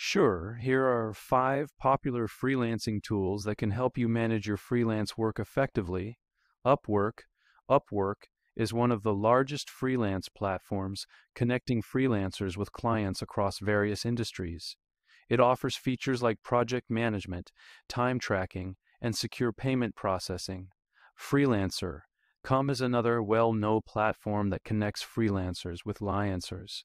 Sure, here are five popular freelancing tools that can help you manage your freelance work effectively. Upwork. Upwork is one of the largest freelance platforms connecting freelancers with clients across various industries. It offers features like project management, time tracking, and secure payment processing. Freelancer. Com is another well known platform that connects freelancers with liancers.